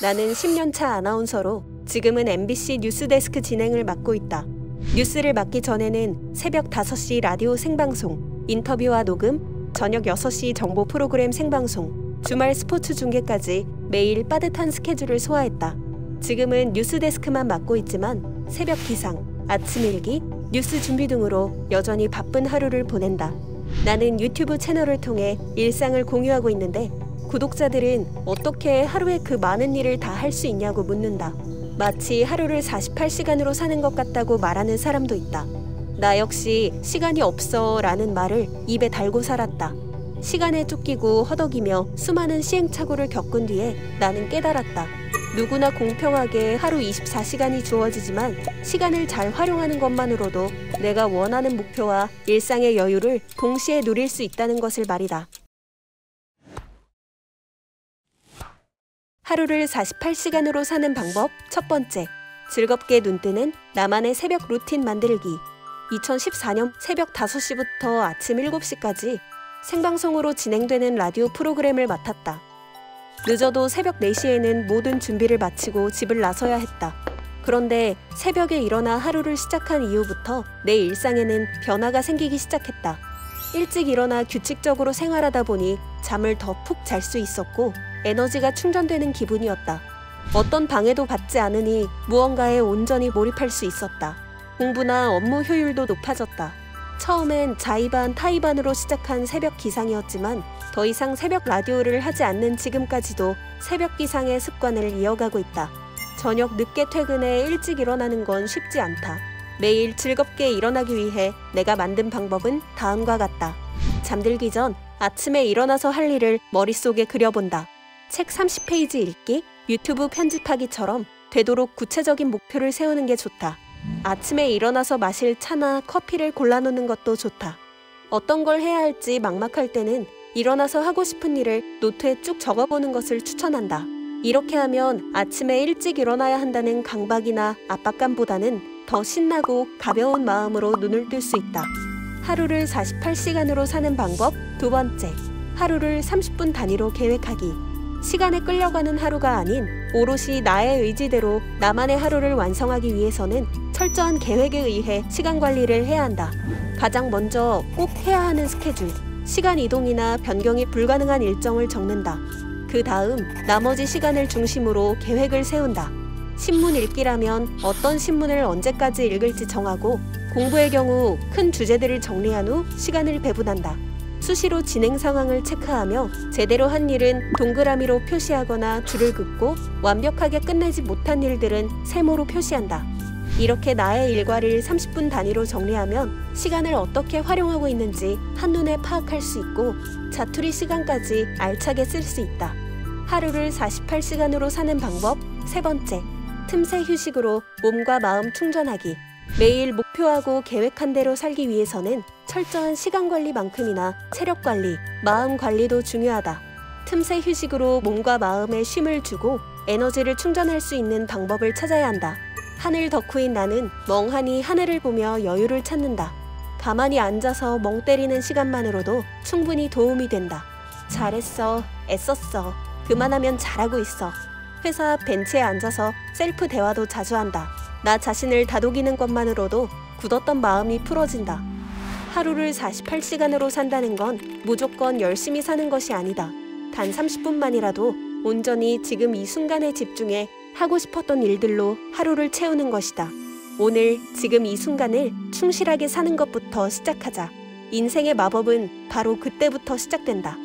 나는 10년차 아나운서로 지금은 MBC 뉴스데스크 진행을 맡고 있다. 뉴스를 맡기 전에는 새벽 5시 라디오 생방송, 인터뷰와 녹음, 저녁 6시 정보 프로그램 생방송, 주말 스포츠 중계까지 매일 빠듯한 스케줄을 소화했다. 지금은 뉴스데스크만 맡고 있지만 새벽 기상, 아침 일기, 뉴스 준비 등으로 여전히 바쁜 하루를 보낸다. 나는 유튜브 채널을 통해 일상을 공유하고 있는데 구독자들은 어떻게 하루에 그 많은 일을 다 할 수 있냐고 묻는다. 마치 하루를 48시간으로 사는 것 같다고 말하는 사람도 있다. 나 역시 시간이 없어 라는 말을 입에 달고 살았다. 시간에 쫓기고 허덕이며 수많은 시행착오를 겪은 뒤에 나는 깨달았다. 누구나 공평하게 하루 24시간이 주어지지만 시간을 잘 활용하는 것만으로도 내가 원하는 목표와 일상의 여유를 동시에 누릴 수 있다는 것을 말이다. 하루를 48시간으로 사는 방법 첫 번째. 즐겁게 눈뜨는 나만의 새벽 루틴 만들기. 2014년 새벽 5시부터 아침 7시까지 생방송으로 진행되는 라디오 프로그램을 맡았다. 늦어도 새벽 4시에는 모든 준비를 마치고 집을 나서야 했다. 그런데 새벽에 일어나 하루를 시작한 이후부터 내 일상에는 변화가 생기기 시작했다. 일찍 일어나 규칙적으로 생활하다 보니 잠을 더 푹 잘 수 있었고 에너지가 충전되는 기분이었다. 어떤 방해도 받지 않으니 무언가에 온전히 몰입할 수 있었다. 공부나 업무 효율도 높아졌다. 처음엔 자의반 타의반으로 시작한 새벽 기상이었지만 더 이상 새벽 라디오를 하지 않는 지금까지도 새벽 기상의 습관을 이어가고 있다. 저녁 늦게 퇴근해 일찍 일어나는 건 쉽지 않다. 매일 즐겁게 일어나기 위해 내가 만든 방법은 다음과 같다. 잠들기 전 아침에 일어나서 할 일을 머릿속에 그려본다. 책 30페이지 읽기, 유튜브 편집하기처럼 되도록 구체적인 목표를 세우는 게 좋다. 아침에 일어나서 마실 차나 커피를 골라놓는 것도 좋다. 어떤 걸 해야 할지 막막할 때는 일어나서 하고 싶은 일을 노트에 쭉 적어보는 것을 추천한다. 이렇게 하면 아침에 일찍 일어나야 한다는 강박이나 압박감보다는 더 신나고 가벼운 마음으로 눈을 뜰 수 있다. 하루를 48시간으로 사는 방법 두 번째. 하루를 30분 단위로 계획하기. 시간에 끌려가는 하루가 아닌 오롯이 나의 의지대로 나만의 하루를 완성하기 위해서는 철저한 계획에 의해 시간 관리를 해야 한다. 가장 먼저 꼭 해야 하는 스케줄, 시간 이동이나 변경이 불가능한 일정을 적는다. 그 다음 나머지 시간을 중심으로 계획을 세운다. 신문 읽기라면 어떤 신문을 언제까지 읽을지 정하고 공부의 경우 큰 주제들을 정리한 후 시간을 배분한다. 수시로 진행 상황을 체크하며 제대로 한 일은 동그라미로 표시하거나 줄을 긋고 완벽하게 끝내지 못한 일들은 세모로 표시한다. 이렇게 나의 일과를 30분 단위로 정리하면 시간을 어떻게 활용하고 있는지 한눈에 파악할 수 있고 자투리 시간까지 알차게 쓸 수 있다. 하루를 48시간으로 사는 방법 세 번째. 틈새 휴식으로 몸과 마음 충전하기. 매일 목표하고 계획한 대로 살기 위해서는 철저한 시간 관리만큼이나 체력 관리, 마음 관리도 중요하다. 틈새 휴식으로 몸과 마음에 쉼을 주고 에너지를 충전할 수 있는 방법을 찾아야 한다. 하늘 덕후인 나는 멍하니 하늘을 보며 여유를 찾는다. 가만히 앉아서 멍 때리는 시간만으로도 충분히 도움이 된다. 잘했어. 애썼어. 그만하면 잘하고 있어. 회사 앞 벤치에 앉아서 셀프 대화도 자주 한다. 나 자신을 다독이는 것만으로도 굳었던 마음이 풀어진다. 하루를 48시간으로 산다는 건 무조건 열심히 사는 것이 아니다. 단 30분만이라도 온전히 지금 이 순간에 집중해 하고 싶었던 일들로 하루를 채우는 것이다. 오늘 지금 이 순간을 충실하게 사는 것부터 시작하자. 인생의 마법은 바로 그때부터 시작된다.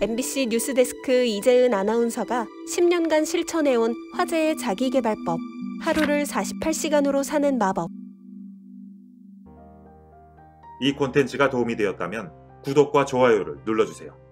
MBC 뉴스데스크 이재은 아나운서가 10년간 실천해온 화제의 자기개발법. 하루를 48시간으로 사는 마법. 이 콘텐츠가 도움이 되었다면 구독과 좋아요를 눌러주세요.